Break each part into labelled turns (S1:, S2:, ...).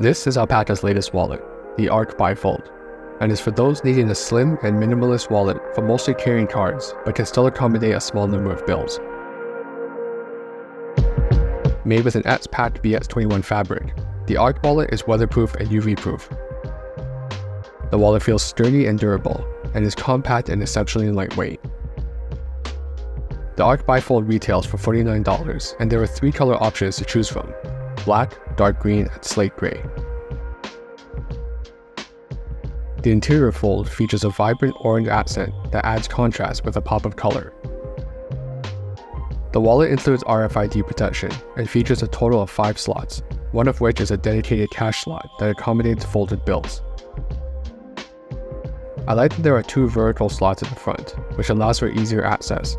S1: This is Alpaka's latest wallet, the ARK Bifold, and is for those needing a slim and minimalist wallet for mostly carrying cards, but can still accommodate a small number of bills. Made with an X-Pac VX21 fabric, the ARK wallet is weatherproof and UV-proof. The wallet feels sturdy and durable, and is compact and exceptionally lightweight. The ARK Bifold retails for $49, and there are three color options to choose from, black, dark green, and slate gray. The interior fold features a vibrant orange accent that adds contrast with a pop of color. The wallet includes RFID protection and features a total of 5 slots, one of which is a dedicated cash slot that accommodates folded bills. I like that there are two vertical slots at the front, which allows for easier access.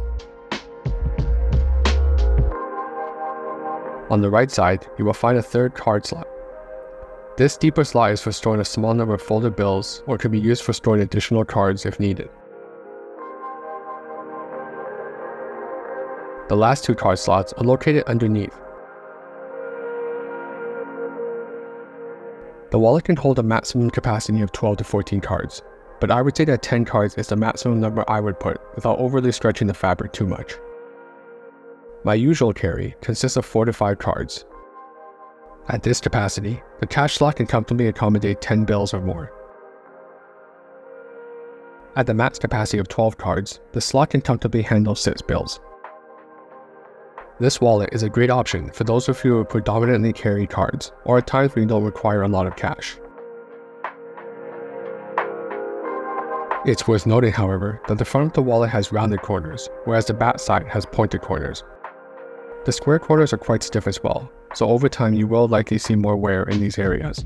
S1: On the right side, you will find a third card slot. This deeper slot is for storing a small number of folded bills or can be used for storing additional cards if needed. The last two card slots are located underneath. The wallet can hold a maximum capacity of 12 to 14 cards, but I would say that 10 cards is the maximum number I would put without overly stretching the fabric too much. My usual carry consists of 4 to 5 cards, at this capacity, the cash slot can comfortably accommodate 10 bills or more. At the max capacity of 12 cards, the slot can comfortably handle 6 bills. This wallet is a great option for those of you who predominantly carry cards, or at times when you don't require a lot of cash. It's worth noting, however, that the front of the wallet has rounded corners, whereas the back side has pointed corners. The square corners are quite stiff as well, so over time you will likely see more wear in these areas.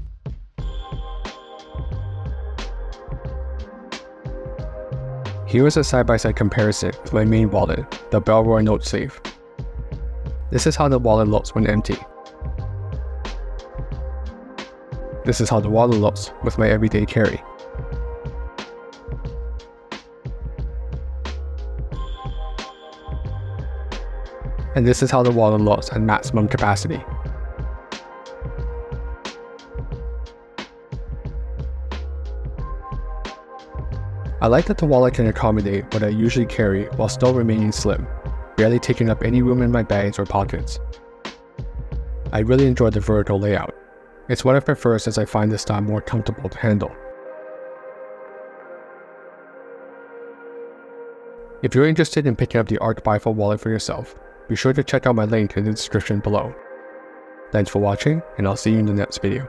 S1: Here is a side-by-side -side comparison with my main wallet, the Bellroy Note Sleeve. This is how the wallet looks when empty. This is how the wallet looks with my everyday carry. And this is how the wallet looks at maximum capacity. I like that the wallet can accommodate what I usually carry while still remaining slim, barely taking up any room in my bags or pockets. I really enjoy the vertical layout. It's what I prefer since I find this style more comfortable to handle. If you're interested in picking up the ARK Bifold wallet for yourself, be sure to check out my link in the description below. Thanks for watching, and I'll see you in the next video.